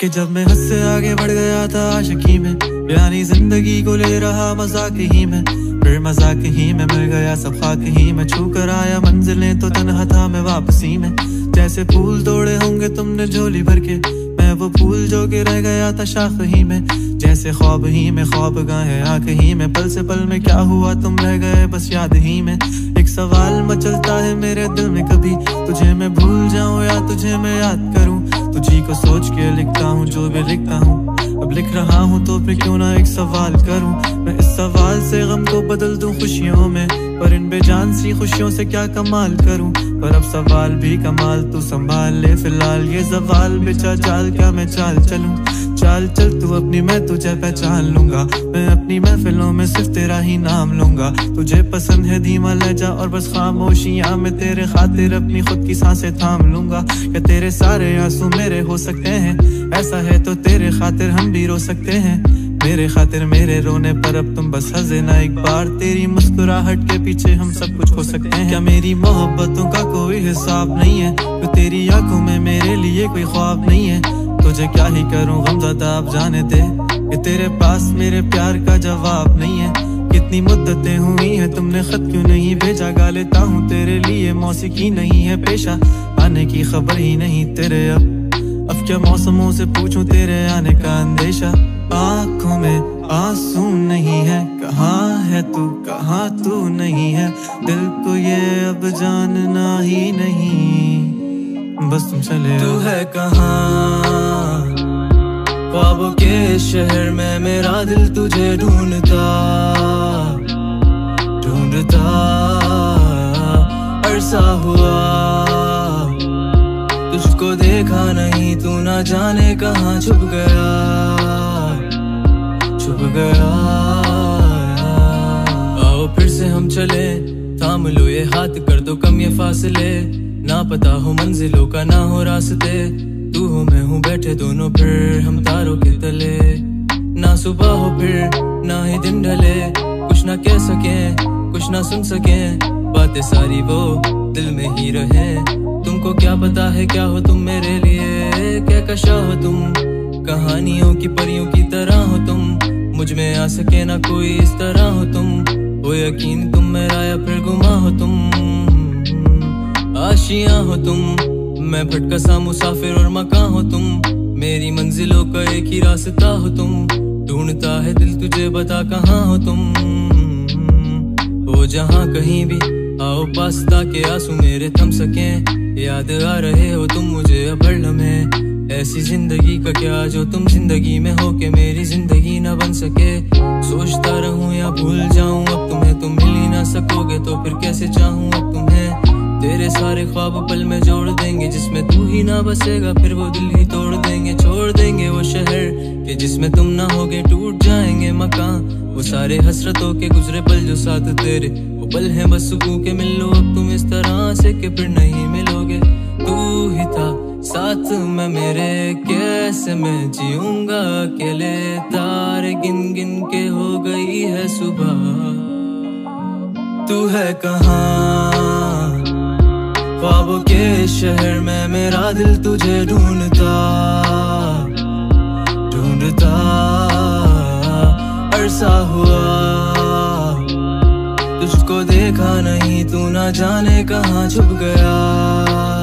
کہ جب میں حد سے آگے بڑھ گیا تھا عاشقی میں یعنی زندگی کو لے رہا مذاق ہی میں۔ پھر مذاق ہی میں مل گیا، سب خاک ہی میں۔ چھو کر آیا منزلیں تو تنہا تھا میں واپسی میں۔ جیسے پھول توڑے ہوں گے تم نے جھولی بھر کے۔ میں وہ پھول جو کہ رہ گیا تھا شاخ ہی میں۔ جیسے خواب ہی میں خواب گاہ آنکھ ہی میں۔ پل سے پل میں کیا ہوا تم رہ گئے، بس یاد ہی میں۔ ایک سوال مچلتا ہے میرے دل میں کبھی، تجھے میں بھول جاؤں یا تجھے میں یاد کروں؟ تجھی کو سوچ کے لکھتا ہوں، جو بھی لکھتا ہوں۔ اب لکھ رہا ہوں تو پھر کیوں نہ ایک سوال کروں؟ میں اس سوال سے غم کو بدل دوں خوشیوں میں۔ پر ان بے جان سی خوشیوں سے کیا کمال کروں؟ پر اب سوال بھی کمال تو سنبھال لے، فی الحال یہ زوال بچا چال کیا میں چال چلوں؟ چال چل تو اپنی میں تجھے پہچان لوں گا میں اپنی محفلوں میں صرف تیرا ہی نام لوں گا تجھے پسند ہے دھیما لہجہ اور بس خاموشیاں میں تیرے خاطر اپنی خود کی سانسیں تھام لوں گا کہ تیرے سارے آنسو میرے ہو سکتے ہیں ایسا ہے تو تیرے خاطر ہم بھی رو سکتے ہیں میرے خاطر میرے رونے پر اب تم بس ہنسے نا ایک بار تیری مسکراہٹ کے پیچھے ہم سب کچھ ہو سکتے ہیں کیا میری محبتوں کا کوئی حساب نہیں ہے تو تیری آنکھوں میں میرے لیے کوئی خواب نہیں ہے تجھے کیا ہی کروں؟ غم زدہ اب جانے دے کہ تیرے پاس میرے پیار کا جواب نہیں ہے۔ کتنی مدتیں ہوئی ہیں، تم نے خط کیوں نہیں بھیجا؟ گا لیتا ہوں تیرے لیے، موسیقی نہیں ہے پیشہ۔ آنے کی خبر ہی نہیں تیرے اب۔ اب کیا موسموں سے پوچھوں تیرے آنے کا اندیشہ؟ آنکھوں میں آنسو نہیں ہے۔ کہاں ہے تو؟ کہاں تو نہیں ہے۔ دل کو یہ اب جاننا ہی نہیں۔ بس تم چلے تو ہے کہاں؟ خوابوں کے شہر میں میرا دل تجھے ڈھونڈتا ڈھونڈتا، عرصہ ہوا۔ تجھ کو دیکھا نہیں، تو نہ جانے کہاں چھپ گیا چھپ گیا۔ آؤ پھر سے ہم چلے، تھام لو یہ ہاتھ، کر دو کم یہ فاصلے۔ نہ پتا ہو منزلوں کا، نہ ہو راستے۔ تو ہو میں ہوں بیٹھے دونوں پھر ہم تاروں کے تلے۔ نہ صبح ہو پھر، نہ ہی دن ڈھلے۔ کچھ نہ کہہ سکیں، کچھ نہ سن سکیں۔ باتیں ساری وہ دل میں ہی رہیں۔ تم کو کیا پتا ہے کیا ہو تم میرے لیے؟ کیا کشا ہو تم؟ کہانیوں کی پریوں کی طرح ہو تم؟ مجھ میں آ سکے نہ کوئی اس طرح ہو تم؟ ہو یقین تم میرا یا پھر گما ہو تم؟ آشیاں ہو تم؟ میں بھٹکا سا مسافر اور مکان ہو تم۔ میری منزلوں کا ایک ہی راستہ ہو تم۔ ڈھونڈتا ہے دل تجھے بتا کہاں ہو تم۔ ہو جہاں کہیں بھی آؤ پاس تاکہ آنسو میرے تھم سکیں۔ یاد آ رہے ہو تم مجھے اب ہر لمحے ایسی زندگی کا کیا جو تم زندگی میں ہو کہ میری زندگی نہ بن سکے۔ سوچتا رہوں یا بھول جاؤں، اب تمہیں تم مل سارے خواب پل میں جوڑ دیں گے، جس میں تو ہی نہ بسے گا، پھر وہ دل ہی توڑ دیں گے، چھوڑ دیں گے وہ شہر کہ جس میں تم نہ ہوگے، ٹوٹ جائیں گے مکان۔ وہ سارے حسرتوں کے گزرے پل جو ساتھ تیرے، وہ پل ہیں بس سکوں کے، مل لو اب تم اس طرح سے کہ پھر نہیں ملو گے تو ہی تھا ساتھ میں میرے، کیسے میں جیوں گا، اکیلے تارے گن گن کے ہو گئی ہے صبح۔ تو ہے کہاں؟ خوابوں کے شہر میں میرا دل تجھے ڈھونڈتا ڈھونڈتا، عرصہ ہوا۔ تجھ کو دیکھا نہیں، تو نہ جانے کہاں چھپ گیا چھپ گیا۔